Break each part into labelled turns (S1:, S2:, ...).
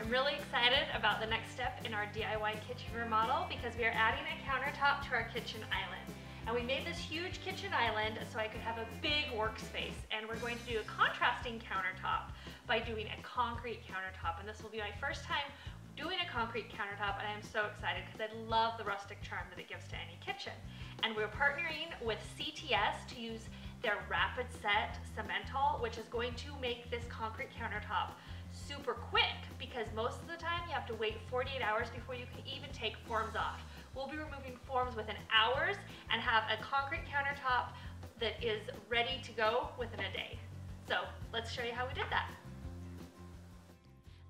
S1: I'm really excited about the next step in our DIY kitchen remodel because we are adding a countertop to our kitchen island. And we made this huge kitchen island so I could have a big workspace. And we're going to do a contrasting countertop by doing a concrete countertop. And this will be my first time doing a concrete countertop and I'm so excited because I love the rustic charm that it gives to any kitchen. And we're partnering with CTS to use their rapid set Cement All, which is going to make this concrete countertop super quick because most of the time you have to wait 48 hours before you can even take forms off. We'll be removing forms within hours and have a concrete countertop that is ready to go within a day. So let's show you how we did that.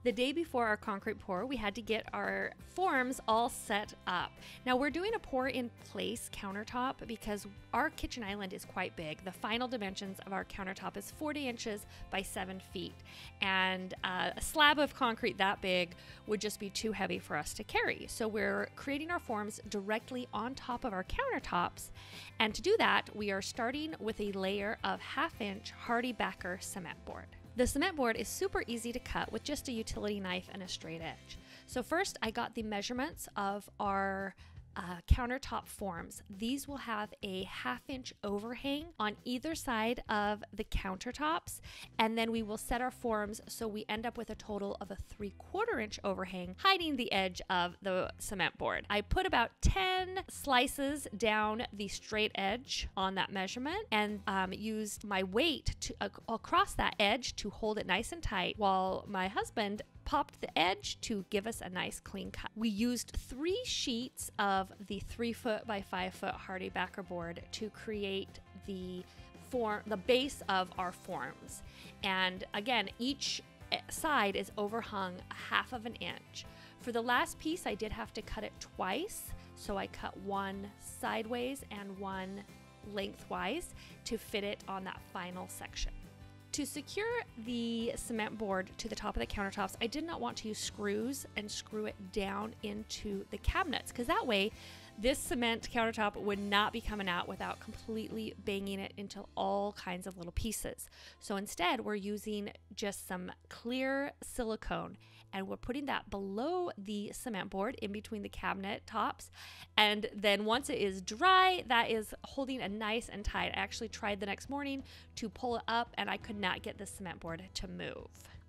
S1: The day before our concrete pour, we had to get our forms all set up. Now we're doing a pour in place countertop because our kitchen island is quite big. The final dimensions of our countertop is 40 inches by 7 feet. And uh, a slab of concrete that big would just be too heavy for us to carry. So we're creating our forms directly on top of our countertops. And to do that, we are starting with a layer of half inch HardieBacker cement board. The cement board is super easy to cut with just a utility knife and a straight edge. So first I got the measurements of our uh, countertop forms. These will have a half inch overhang on either side of the countertops, and then we will set our forms so we end up with a total of a three quarter inch overhang hiding the edge of the cement board. I put about 10 slices down the straight edge on that measurement and um, used my weight to, uh, across that edge to hold it nice and tight while my husband popped the edge to give us a nice clean cut. We used three sheets of the three foot by five foot HardieBacker board to create the form, the base of our forms. And again, each eh, side is overhung a half of an inch. For the last piece, I did have to cut it twice. So I cut one sideways and one lengthwise to fit it on that final section. To secure the cement board to the top of the countertops, I did not want to use screws and screw it down into the cabinets because that way this cement countertop would not be coming out without completely banging it into all kinds of little pieces. So instead, we're using just some clear silicone and we're putting that below the cement board in between the cabinet tops. And then once it is dry, that is holding a nice and tight. I actually tried the next morning to pull it up and I could not get the cement board to move.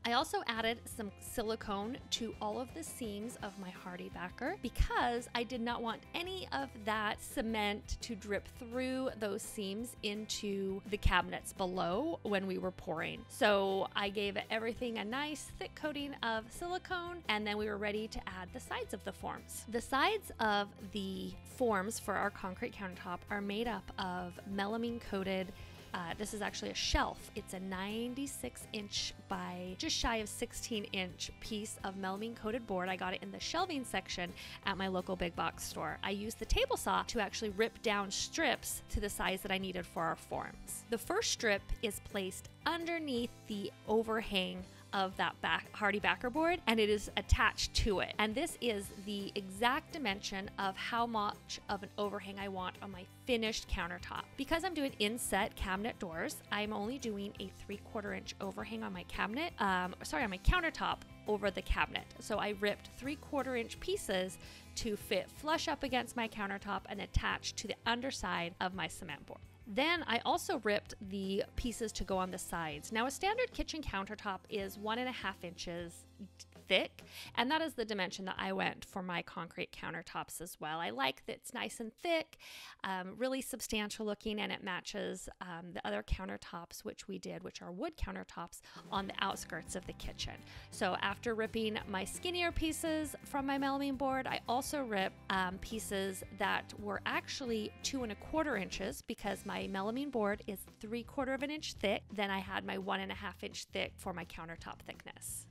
S1: I also added some silicone to all of the seams of my HardieBacker because I did not want any of that cement to drip through those seams into the cabinets below when we were pouring. So I gave everything a nice thick coating of silicone and then we were ready to add the sides of the forms. The sides of the forms for our concrete countertop are made up of melamine coated uh, this is actually a shelf. It's a 96 inch by just shy of 16 inch piece of melamine coated board. I got it in the shelving section at my local big box store. I used the table saw to actually rip down strips to the size that I needed for our forms. The first strip is placed underneath the overhang of that back HardieBacker board and it is attached to it. And this is the exact dimension of how much of an overhang I want on my finished countertop. Because I'm doing inset cabinet doors, I'm only doing a three quarter inch overhang on my cabinet, um, sorry, on my countertop over the cabinet. So I ripped three quarter inch pieces to fit flush up against my countertop and attach to the underside of my cement board. Then I also ripped the pieces to go on the sides. Now, a standard kitchen countertop is one and a half inches thick, and that is the dimension that I went for my concrete countertops as well. I like that it's nice and thick, um, really substantial looking, and it matches um, the other countertops, which we did, which are wood countertops on the outskirts of the kitchen. So after ripping my skinnier pieces from my melamine board, I also ripped um, pieces that were actually two and a quarter inches because my melamine board is three quarter of an inch thick. Then I had my one and a half inch thick for my countertop thickness.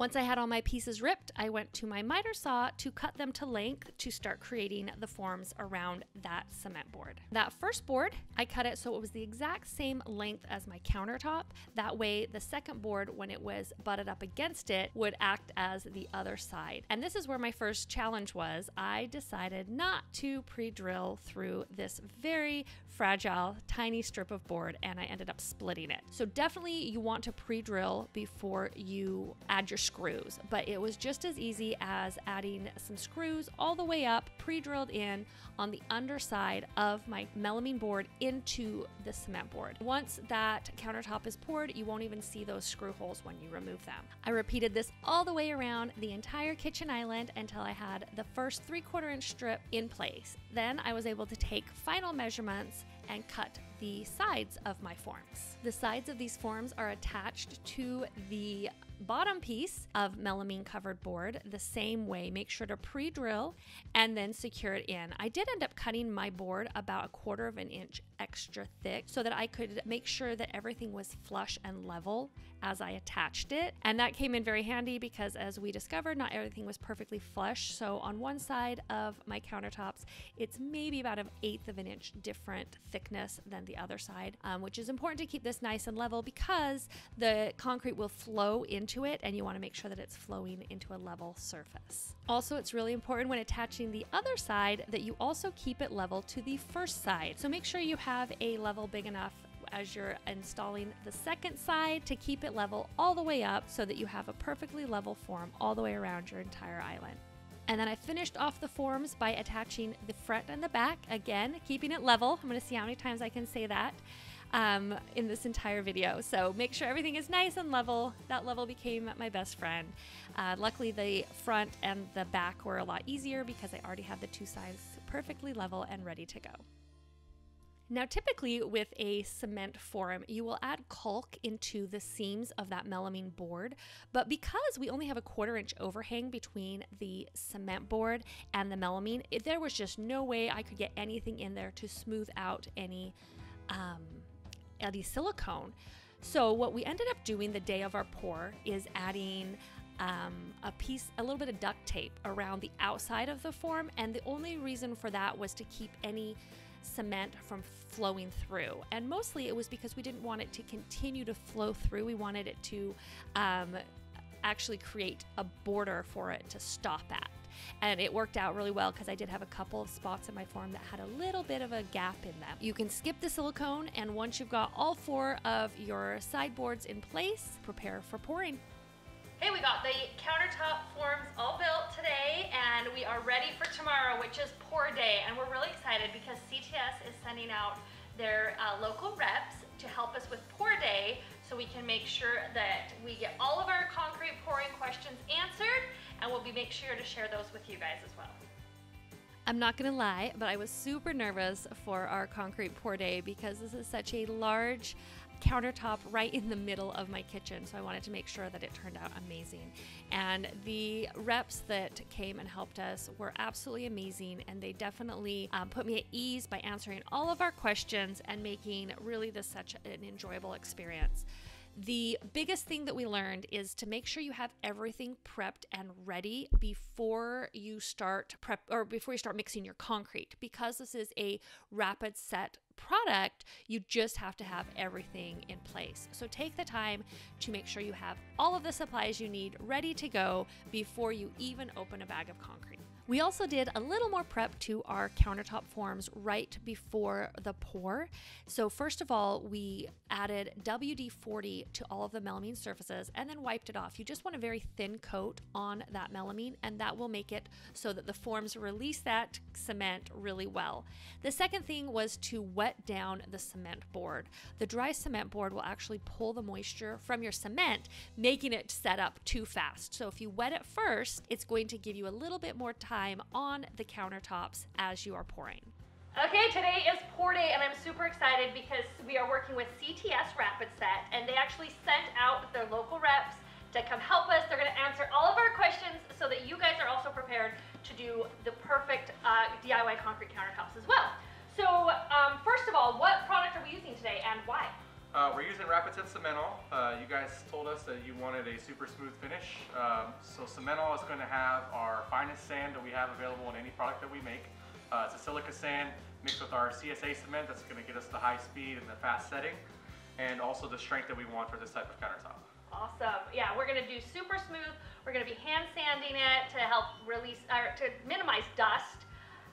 S1: Once I had all my pieces ripped, I went to my miter saw to cut them to length to start creating the forms around that cement board. That first board, I cut it so it was the exact same length as my countertop. That way, the second board, when it was butted up against it, would act as the other side. And this is where my first challenge was. I decided not to pre-drill through this very fragile, tiny strip of board, and I ended up splitting it. So definitely you want to pre-drill before you add your screws, but it was just as easy as adding some screws all the way up, pre-drilled in on the underside of my melamine board into the cement board. Once that countertop is poured, you won't even see those screw holes when you remove them. I repeated this all the way around the entire kitchen island until I had the first three quarter inch strip in place. Then I was able to take final measurements and cut the sides of my forms. The sides of these forms are attached to the bottom piece of melamine covered board the same way. Make sure to pre drill and then secure it in. I did end up cutting my board about a quarter of an inch extra thick so that I could make sure that everything was flush and level as I attached it. And that came in very handy because as we discovered, not everything was perfectly flush. So on one side of my countertops, it's maybe about an eighth of an inch different thickness than the other side, um, which is important to keep this nice and level because the concrete will flow into it and you want to make sure that it's flowing into a level surface. Also, it's really important when attaching the other side that you also keep it level to the first side. So make sure you have a level big enough as you're installing the second side to keep it level all the way up so that you have a perfectly level form all the way around your entire island. And then I finished off the forms by attaching the front and the back, again, keeping it level. I'm gonna see how many times I can say that um, in this entire video. So make sure everything is nice and level. That level became my best friend. Uh, luckily, the front and the back were a lot easier because I already had the two sides perfectly level and ready to go. Now, typically with a cement form, you will add caulk into the seams of that melamine board, but because we only have a quarter inch overhang between the cement board and the melamine, there was just no way I could get anything in there to smooth out any, um, any silicone. So what we ended up doing the day of our pour is adding um, a piece, a little bit of duct tape around the outside of the form, and the only reason for that was to keep any cement from flowing through. And mostly it was because we didn't want it to continue to flow through. We wanted it to um, actually create a border for it to stop at. And it worked out really well because I did have a couple of spots in my form that had a little bit of a gap in them. You can skip the silicone, and once you've got all four of your sideboards in place, prepare for pouring. Hey, we got the countertop forms all built today and we are ready for tomorrow, which is pour day. And we're really excited because CTS is sending out their uh, local reps to help us with pour day so we can make sure that we get all of our concrete pouring questions answered and we'll be make sure to share those with you guys as well. I'm not gonna lie, but I was super nervous for our concrete pour day because this is such a large countertop right in the middle of my kitchen. So I wanted to make sure that it turned out amazing. And the reps that came and helped us were absolutely amazing. And they definitely um, put me at ease by answering all of our questions and making really this such an enjoyable experience. The biggest thing that we learned is to make sure you have everything prepped and ready before you start prep or before you start mixing your concrete because this is a rapid set product, you just have to have everything in place. So take the time to make sure you have all of the supplies you need ready to go before you even open a bag of concrete. We also did a little more prep to our countertop forms right before the pour. So first of all, we added WD-40 to all of the melamine surfaces and then wiped it off. You just want a very thin coat on that melamine and that will make it so that the forms release that cement really well. The second thing was to wet down the cement board. The dry cement board will actually pull the moisture from your cement, making it set up too fast. So if you wet it first, it's going to give you a little bit more time time on the countertops as you are pouring. Okay, today is pour day and I'm super excited because we are working with CTS Rapid Set and they actually sent out their local reps to come help us. They're gonna answer all of our questions so that you guys are also prepared to do the perfect uh, DIY concrete countertops as well.
S2: Uh, we're using Rapid Set Cement All. Uh, you guys told us that you wanted a super smooth finish. Um, so Cement All is going to have our finest sand that we have available in any product that we make. Uh, it's a silica sand mixed with our CSA cement that's going to get us the high speed and the fast setting and also the strength that we want for this type of countertop.
S1: Awesome. Yeah, we're going to do super smooth. We're going to be hand sanding it to help release, or to minimize dust.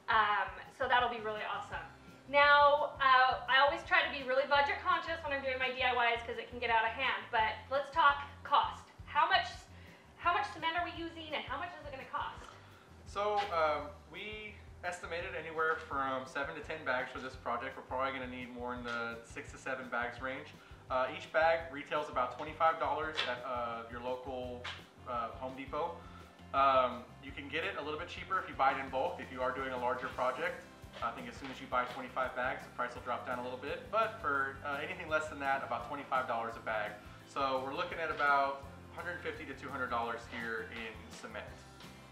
S1: Um, so that'll be really awesome. Now, uh, I always try to be really budget conscious when I'm doing my DIYs because it can get out of hand, but let's talk cost. How much,
S3: how much cement are we using and how much is it going to cost?
S2: So um, we estimated anywhere from seven to 10 bags for this project. We're probably gonna need more in the six to seven bags range. Uh, each bag retails about $25 at uh, your local uh, Home Depot. Um, you can get it a little bit cheaper if you buy it in bulk, if you are doing a larger project. I think as soon as you buy 25 bags, the price will drop down a little bit. But for uh, anything less than that, about $25 a bag. So we're looking at about 150 to $200 here in cement.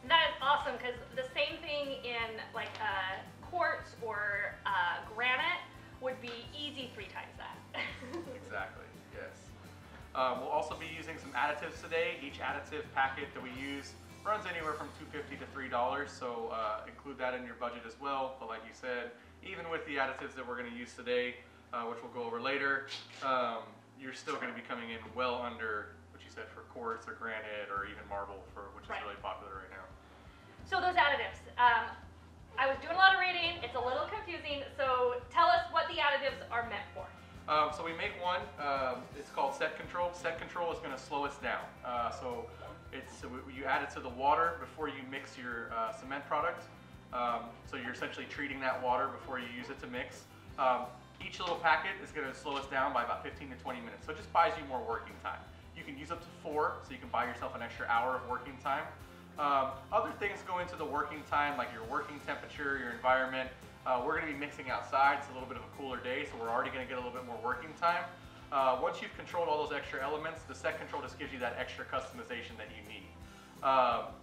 S3: That is awesome because the same thing in like uh, quartz or uh, granite would be easy three times that.
S2: exactly, yes. Um, we'll also be using some additives today. Each additive packet that we use runs anywhere from $2.50 to $3, so uh, include that in your budget as well. But like you said, even with the additives that we're going to use today, uh, which we'll go over later, um, you're still going to be coming in well under what you said for quartz or granite or even marble, for which
S3: right.
S2: is really popular right now.
S3: So those additives, um, I was doing a lot of reading. It's a little confusing. So tell us what the additives are meant for.
S2: Um, so we make one. Um, it's called set control. Set control is going to slow us down. Uh, so it's you add it to the water before you mix your uh, cement product. Um, so you're essentially treating that water before you use it to mix. Um, each little packet is going to slow us down by about 15 to 20 minutes. So it just buys you more working time. You can use up to four, so you can buy yourself an extra hour of working time. Um, other things go into the working time, like your working temperature, your environment. Uh, we're going to be mixing outside. It's a little bit of a cooler day, so we're already going to get a little bit more working time. Uh, once you've controlled all those extra elements, the set control just gives you that extra customization that you need. Um,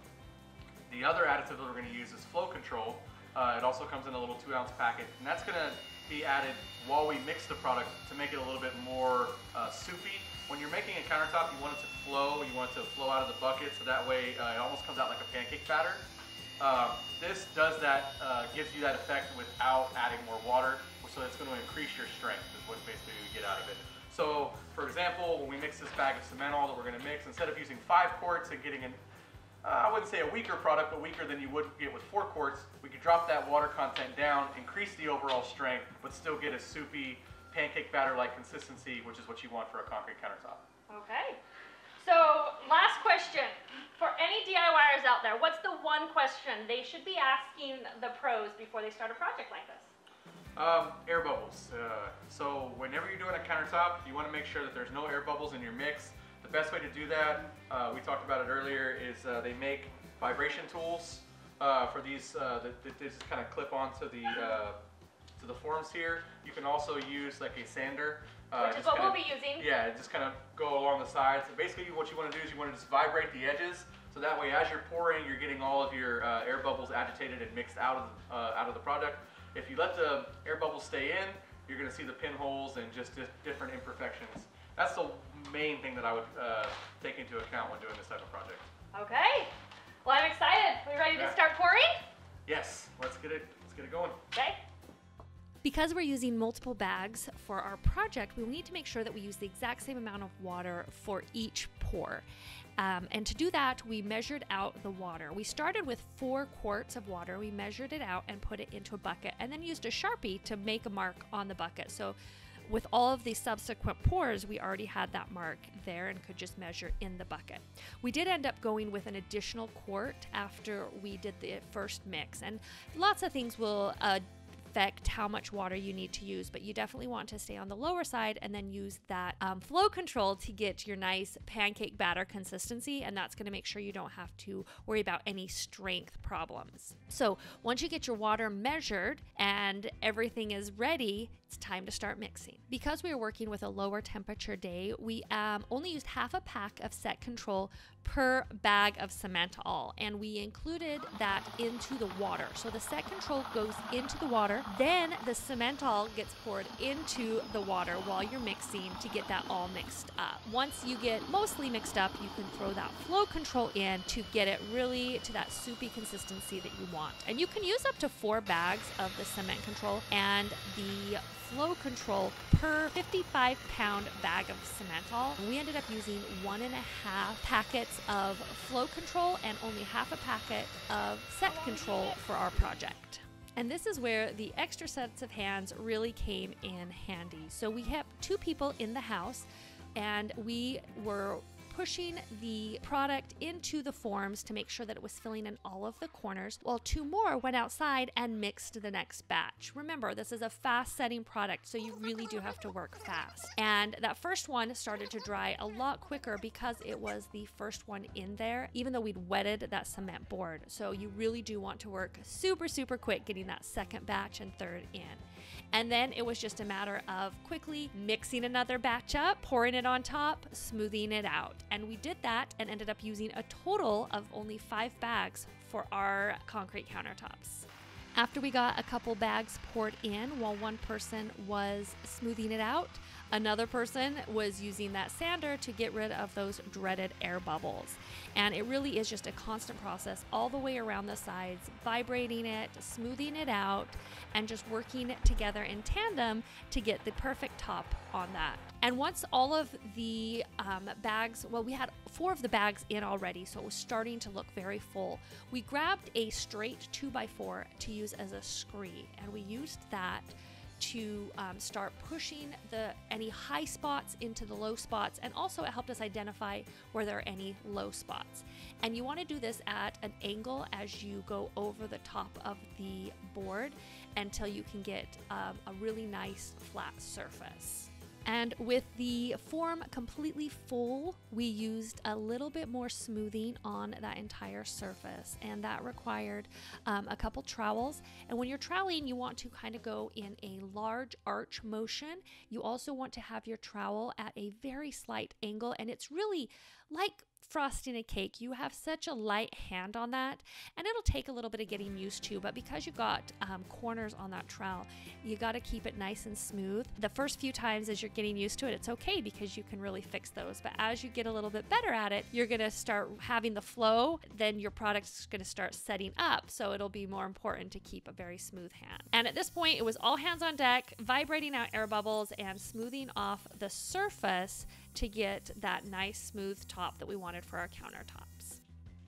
S2: the other additive that we're going to use is flow control. Uh, it also comes in a little two ounce packet, and that's going to be added while we mix the product to make it a little bit more uh, soupy when you're making a countertop, you want it to flow, you want it to flow out of the bucket, so that way uh, it almost comes out like a pancake batter. Um, this does that, uh, gives you that effect without adding more water, so it's going to increase your strength is what basically we get out of it. So, for example, when we mix this bag of cement all that we're going to mix, instead of using five quarts and getting an, uh, I wouldn't say a weaker product, but weaker than you would get with four quarts, we could drop that water content down, increase the overall strength, but still get a soupy, pancake batter-like consistency, which is what you want for a concrete countertop.
S3: Okay. So last question. For any DIYers out there, what's the one question they should be asking the pros before they start a project like this?
S2: Um, air bubbles. Uh, so whenever you're doing a countertop, you want to make sure that there's no air bubbles in your mix. The best way to do that, uh, we talked about it earlier, is uh, they make vibration tools uh, for these uh, that, that just kind of clip onto the uh, to the forms here. You can also use like a sander.
S3: Uh, Which is what kinda, we'll be using.
S2: Yeah, just kind of go along the sides. So basically what you want to do is you want to just vibrate the edges. So that way as you're pouring, you're getting all of your uh, air bubbles agitated and mixed out of, uh, out of the product. If you let the air bubbles stay in, you're going to see the pinholes and just different imperfections. That's the main thing that I would uh, take into account when doing this type of project.
S3: Okay. Well, I'm excited. Are we ready yeah. to start pouring?
S2: Yes. Let's get it. Let's get it going.
S3: Okay.
S1: Because we're using multiple bags for our project, we need to make sure that we use the exact same amount of water for each pour. Um, and to do that, we measured out the water. We started with four quarts of water. We measured it out and put it into a bucket, and then used a Sharpie to make a mark on the bucket. So with all of the subsequent pours, we already had that mark there and could just measure in the bucket. We did end up going with an additional quart after we did the first mix, and lots of things will uh, affect how much water you need to use, but you definitely want to stay on the lower side and then use that um, flow control to get your nice pancake batter consistency. And that's going to make sure you don't have to worry about any strength problems. So once you get your water measured and everything is ready, it's time to start mixing. Because we are working with a lower temperature day, we um, only used half a pack of set control per bag of Cement All, and we included that into the water. So the set control goes into the water, then the Cement All gets poured into the water while you're mixing to get that all mixed up. Once you get mostly mixed up, you can throw that flow control in to get it really to that soupy consistency that you want. And you can use up to four bags of the cement control, and the flow control per 55 pound bag of Cement All. We ended up using one and a half packets of flow control and only half a packet of set control for our project. And this is where the extra sets of hands really came in handy. So we have two people in the house and we were pushing the product into the forms to make sure that it was filling in all of the corners, while two more went outside and mixed the next batch. Remember, this is a fast setting product, so you really do have to work fast. And that first one started to dry a lot quicker because it was the first one in there, even though we'd wetted that cement board. So you really do want to work super, super quick getting that second batch and third in. And then it was just a matter of quickly mixing another batch up, pouring it on top, smoothing it out. And we did that and ended up using a total of only five bags for our concrete countertops. After we got a couple bags poured in while one person was smoothing it out, Another person was using that sander to get rid of those dreaded air bubbles. And it really is just a constant process all the way around the sides, vibrating it, smoothing it out, and just working it together in tandem to get the perfect top on that. And once all of the um, bags, well, we had four of the bags in already, so it was starting to look very full. We grabbed a straight 2x4 to use as a screed, and we used that to um, start pushing the any high spots into the low spots and also it helped us identify where there are any low spots and you want to do this at an angle as you go over the top of the board until you can get um, a really nice flat surface and with the form completely full, we used a little bit more smoothing on that entire surface, and that required um, a couple trowels. And when you're troweling, you want to kind of go in a large arch motion. You also want to have your trowel at a very slight angle, and it's really like frosting a cake, you have such a light hand on that, and it'll take a little bit of getting used to. But because you've got um, corners on that trowel, you got to keep it nice and smooth. The first few times as you're getting used to it, it's okay because you can really fix those. But as you get a little bit better at it, you're going to start having the flow, then your product's going to start setting up. So it'll be more important to keep a very smooth hand. And at this point, it was all hands on deck, vibrating out air bubbles and smoothing off the surface to get that nice smooth top that we wanted for our countertops.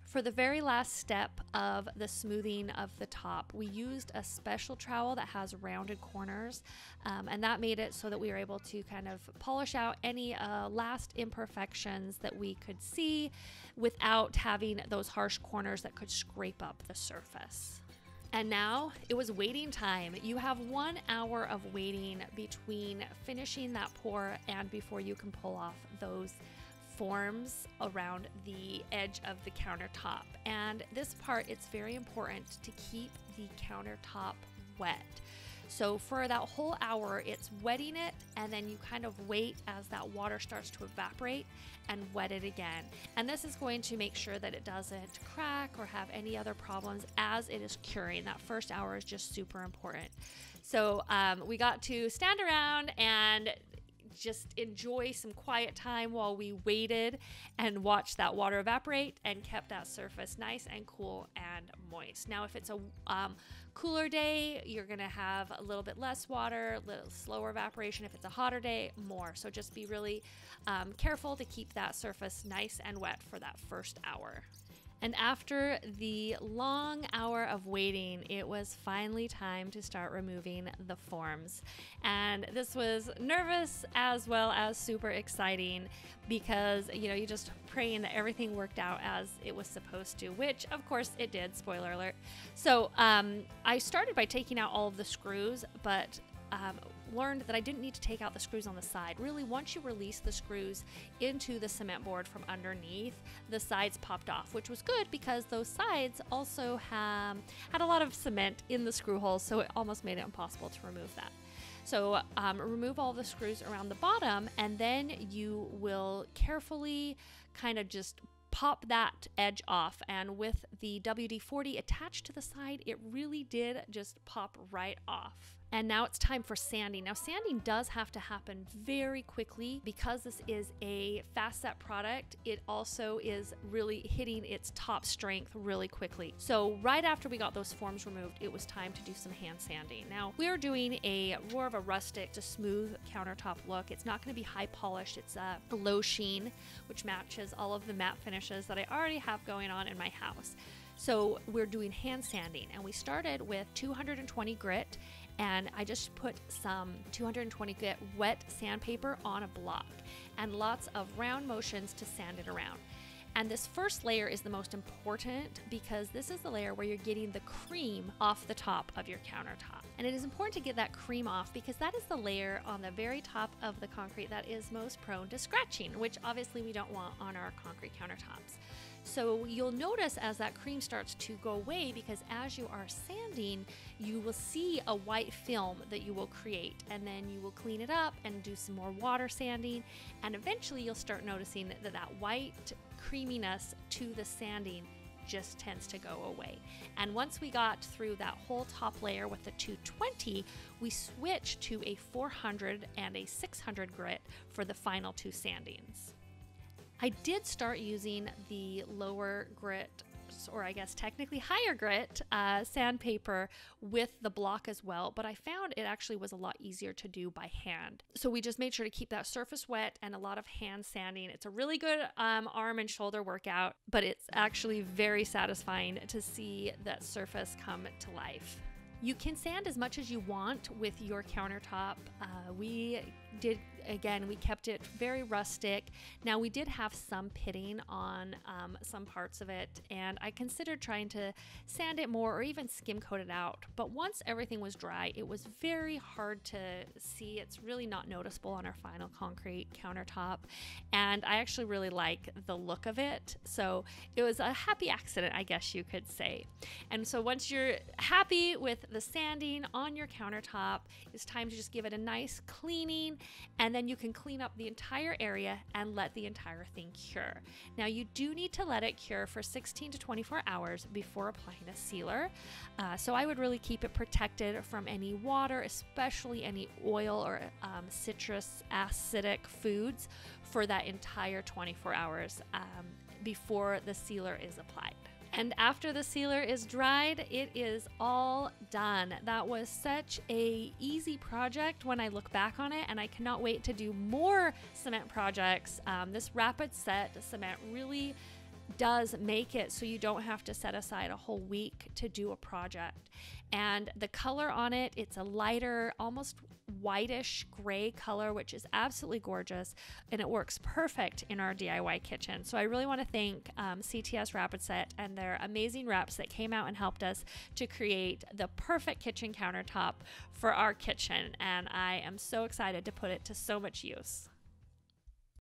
S1: For the very last step of the smoothing of the top, we used a special trowel that has rounded corners, um, and that made it so that we were able to kind of polish out any uh, last imperfections that we could see without having those harsh corners that could scrape up the surface. And now it was waiting time. You have one hour of waiting between finishing that pour and before you can pull off those forms around the edge of the countertop. And this part, it's very important to keep the countertop wet. So for that whole hour, it's wetting it, and then you kind of wait as that water starts to evaporate and wet it again. And this is going to make sure that it doesn't crack or have any other problems as it is curing. That first hour is just super important. So um, we got to stand around and just enjoy some quiet time while we waited and watched that water evaporate and kept that surface nice and cool and moist. Now, if it's a um, cooler day, you're to have a little bit less water, a little slower evaporation. If it's a hotter day, more. So just be really um, careful to keep that surface nice and wet for that first hour. And after the long hour of waiting, it was finally time to start removing the forms. And this was nervous as well as super exciting because, you know, you just praying that everything worked out as it was supposed to, which of course it did, spoiler alert. So um, I started by taking out all of the screws, but um, learned that I didn't need to take out the screws on the side. Really, once you release the screws into the cement board from underneath, the sides popped off, which was good because those sides also have, had a lot of cement in the screw holes, so it almost made it impossible to remove that. So um, remove all the screws around the bottom, and then you will carefully kind of just pop that edge off. And with the WD 40 attached to the side, it really did just pop right off. And now it's time for sanding. Now, sanding does have to happen very quickly because this is a fast set product. It also is really hitting its top strength really quickly. So, right after we got those forms removed, it was time to do some hand sanding. Now, we are doing a more of a rustic to smooth countertop look. It's not going to be high polished, it's a low sheen, which matches all of the matte finishes that I already have going on in my house. So, we're doing hand sanding, and we started with 220 grit and I just put some 220 grit wet sandpaper on a block and lots of round motions to sand it around. And this first layer is the most important because this is the layer where you're getting the cream off the top of your countertop. And it is important to get that cream off because that is the layer on the very top of the concrete that is most prone to scratching, which obviously we don't want on our concrete countertops. So you'll notice as that cream starts to go away because as you are sanding, you will see a white film that you will create and then you will clean it up and do some more water sanding and eventually you'll start noticing that that white creaminess to the sanding just tends to go away. And once we got through that whole top layer with the 220, we switched to a 400 and a 600 grit for the final two sandings. I did start using the lower grit or I guess technically higher grit uh, sandpaper with the block as well, but I found it actually was a lot easier to do by hand. So we just made sure to keep that surface wet and a lot of hand sanding. It's a really good um, arm and shoulder workout, but it's actually very satisfying to see that surface come to life. You can sand as much as you want with your countertop. Uh, we did again we kept it very rustic. Now we did have some pitting on um, some parts of it and i considered trying to sand it more or even skim coat it out. But once everything was dry it was very hard to see. It's really not noticeable on our final concrete countertop and i actually really like the look of it. So it was a happy accident i guess you could say. And so once you're happy with the sanding on your countertop it's time to just give it a nice cleaning and then you can clean up the entire area and let the entire thing cure. Now, you do need to let it cure for 16 to 24 hours before applying a sealer. Uh, so, I would really keep it protected from any water, especially any oil or um, citrus acidic foods, for that entire 24 hours um, before the sealer is applied. And after the sealer is dried, it is all done. That was such a easy project when I look back on it, and I cannot wait to do more cement projects. Um, this rapid set cement really does make it so you don't have to set aside a whole week to do a project. And the color on it, it's a lighter, almost whitish gray color, which is absolutely gorgeous. And it works perfect in our DIY kitchen. So I really want to thank um, CTS Rapid Set and their amazing reps that came out and helped us to create the perfect kitchen countertop for our kitchen. And I am so excited to put it to so much use.